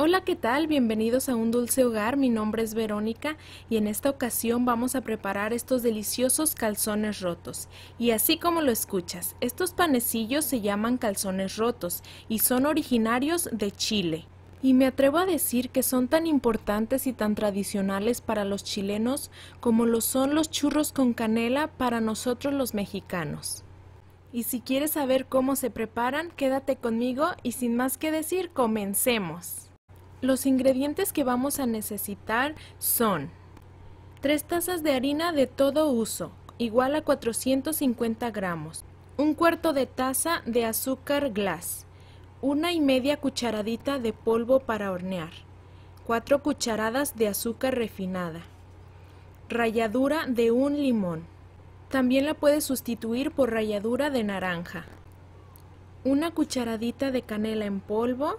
Hola, ¿qué tal? Bienvenidos a Un Dulce Hogar, mi nombre es Verónica y en esta ocasión vamos a preparar estos deliciosos calzones rotos. Y así como lo escuchas, estos panecillos se llaman calzones rotos y son originarios de Chile. Y me atrevo a decir que son tan importantes y tan tradicionales para los chilenos como lo son los churros con canela para nosotros los mexicanos. Y si quieres saber cómo se preparan, quédate conmigo y sin más que decir, comencemos. Los ingredientes que vamos a necesitar son 3 tazas de harina de todo uso, igual a 450 gramos, un cuarto de taza de azúcar glass, una y media cucharadita de polvo para hornear, 4 cucharadas de azúcar refinada, ralladura de un limón. También la puedes sustituir por ralladura de naranja. Una cucharadita de canela en polvo,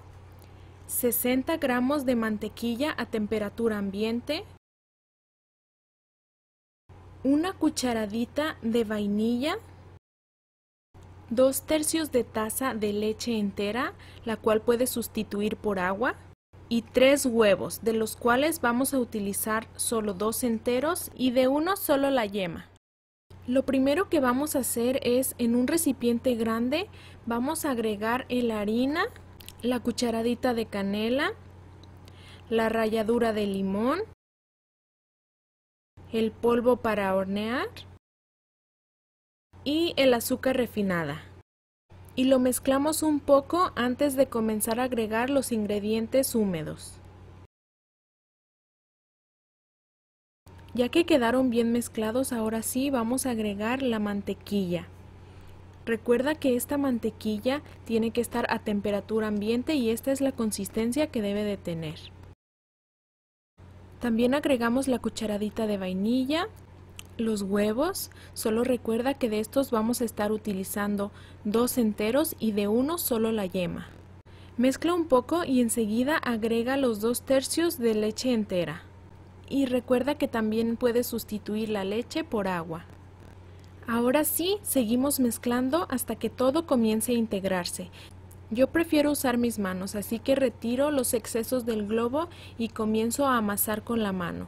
60 gramos de mantequilla a temperatura ambiente, una cucharadita de vainilla, dos tercios de taza de leche entera, la cual puedes sustituir por agua, y tres huevos, de los cuales vamos a utilizar solo dos enteros y de uno solo la yema. Lo primero que vamos a hacer es en un recipiente grande vamos a agregar la harina, la cucharadita de canela, la ralladura de limón, el polvo para hornear y el azúcar refinada. Y lo mezclamos un poco antes de comenzar a agregar los ingredientes húmedos. Ya que quedaron bien mezclados, ahora sí vamos a agregar la mantequilla. Recuerda que esta mantequilla tiene que estar a temperatura ambiente y esta es la consistencia que debe de tener. También agregamos la cucharadita de vainilla, los huevos, solo recuerda que de estos vamos a estar utilizando dos enteros y de uno solo la yema. Mezcla un poco y enseguida agrega los dos tercios de leche entera. Y recuerda que también puedes sustituir la leche por agua. Ahora sí, seguimos mezclando hasta que todo comience a integrarse. Yo prefiero usar mis manos, así que retiro los excesos del globo y comienzo a amasar con la mano.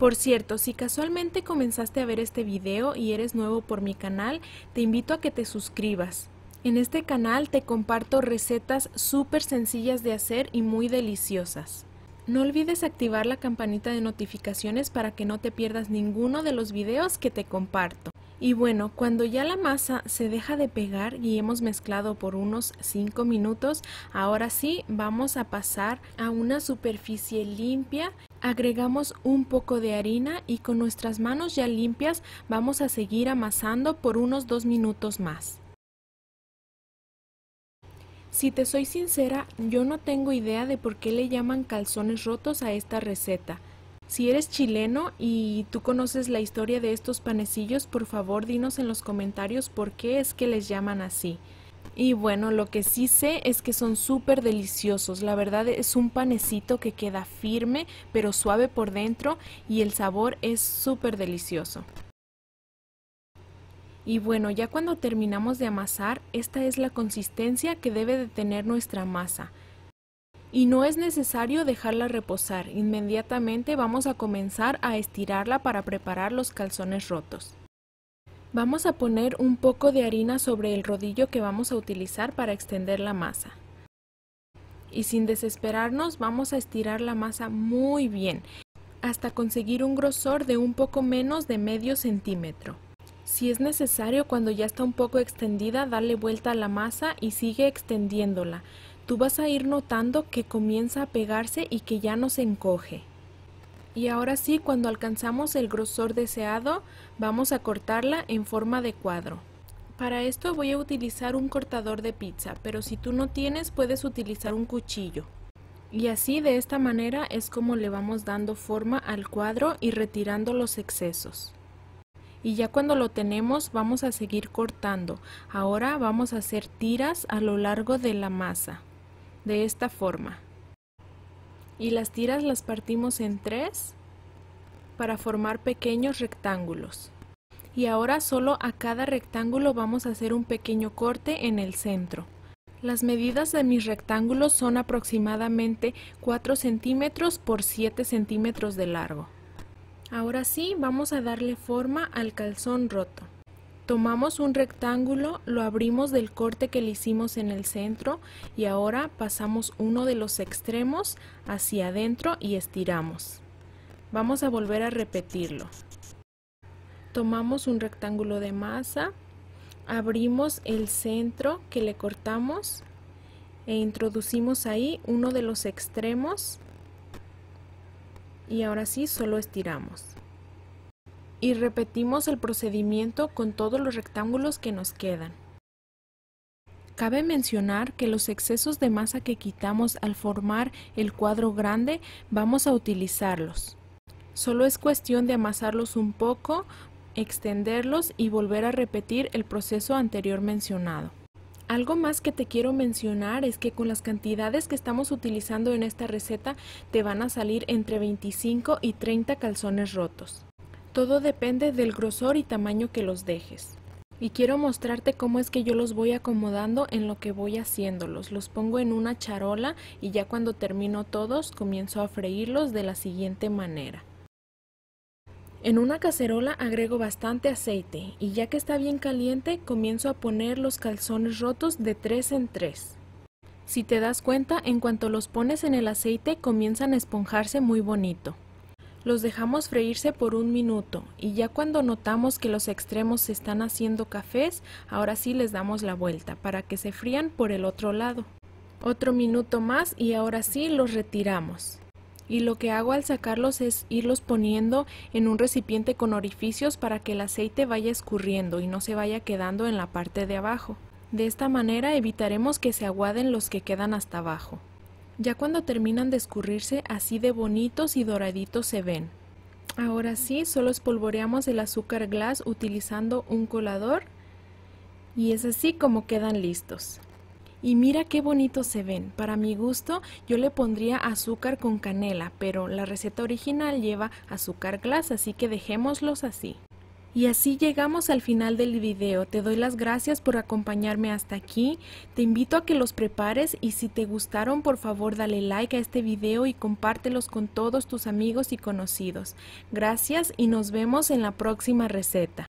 Por cierto, si casualmente comenzaste a ver este video y eres nuevo por mi canal, te invito a que te suscribas. En este canal te comparto recetas súper sencillas de hacer y muy deliciosas. No olvides activar la campanita de notificaciones para que no te pierdas ninguno de los videos que te comparto. Y bueno, cuando ya la masa se deja de pegar y hemos mezclado por unos 5 minutos, ahora sí vamos a pasar a una superficie limpia. Agregamos un poco de harina y con nuestras manos ya limpias vamos a seguir amasando por unos 2 minutos más. Si te soy sincera, yo no tengo idea de por qué le llaman calzones rotos a esta receta. Si eres chileno y tú conoces la historia de estos panecillos, por favor dinos en los comentarios por qué es que les llaman así. Y bueno, lo que sí sé es que son súper deliciosos. La verdad es un panecito que queda firme pero suave por dentro y el sabor es súper delicioso. Y bueno, ya cuando terminamos de amasar, esta es la consistencia que debe de tener nuestra masa y no es necesario dejarla reposar, inmediatamente vamos a comenzar a estirarla para preparar los calzones rotos. Vamos a poner un poco de harina sobre el rodillo que vamos a utilizar para extender la masa. Y sin desesperarnos vamos a estirar la masa muy bien, hasta conseguir un grosor de un poco menos de medio centímetro. Si es necesario cuando ya está un poco extendida, darle vuelta a la masa y sigue extendiéndola tú vas a ir notando que comienza a pegarse y que ya no se encoge. Y ahora sí, cuando alcanzamos el grosor deseado, vamos a cortarla en forma de cuadro. Para esto voy a utilizar un cortador de pizza, pero si tú no tienes puedes utilizar un cuchillo. Y así de esta manera es como le vamos dando forma al cuadro y retirando los excesos. Y ya cuando lo tenemos vamos a seguir cortando. Ahora vamos a hacer tiras a lo largo de la masa de esta forma. Y las tiras las partimos en tres para formar pequeños rectángulos. Y ahora solo a cada rectángulo vamos a hacer un pequeño corte en el centro. Las medidas de mis rectángulos son aproximadamente 4 centímetros por 7 centímetros de largo. Ahora sí, vamos a darle forma al calzón roto. Tomamos un rectángulo, lo abrimos del corte que le hicimos en el centro y ahora pasamos uno de los extremos hacia adentro y estiramos. Vamos a volver a repetirlo. Tomamos un rectángulo de masa, abrimos el centro que le cortamos e introducimos ahí uno de los extremos y ahora sí solo estiramos. Y repetimos el procedimiento con todos los rectángulos que nos quedan. Cabe mencionar que los excesos de masa que quitamos al formar el cuadro grande vamos a utilizarlos. Solo es cuestión de amasarlos un poco extenderlos y volver a repetir el proceso anterior mencionado. Algo más que te quiero mencionar es que con las cantidades que estamos utilizando en esta receta te van a salir entre 25 y 30 calzones rotos. Todo depende del grosor y tamaño que los dejes. Y quiero mostrarte cómo es que yo los voy acomodando en lo que voy haciéndolos. Los pongo en una charola y ya cuando termino todos comienzo a freírlos de la siguiente manera. En una cacerola agrego bastante aceite y ya que está bien caliente comienzo a poner los calzones rotos de 3 en 3. Si te das cuenta, en cuanto los pones en el aceite comienzan a esponjarse muy bonito. Los dejamos freírse por un minuto y ya cuando notamos que los extremos se están haciendo cafés, ahora sí les damos la vuelta para que se frían por el otro lado. Otro minuto más y ahora sí los retiramos y lo que hago al sacarlos es irlos poniendo en un recipiente con orificios para que el aceite vaya escurriendo y no se vaya quedando en la parte de abajo. De esta manera evitaremos que se aguaden los que quedan hasta abajo. Ya cuando terminan de escurrirse así de bonitos y doraditos se ven. Ahora sí, solo espolvoreamos el azúcar glass utilizando un colador y es así como quedan listos. Y mira qué bonitos se ven. Para mi gusto yo le pondría azúcar con canela, pero la receta original lleva azúcar glass, así que dejémoslos así. Y así llegamos al final del video. Te doy las gracias por acompañarme hasta aquí. Te invito a que los prepares y si te gustaron por favor dale like a este video y compártelos con todos tus amigos y conocidos. Gracias y nos vemos en la próxima receta.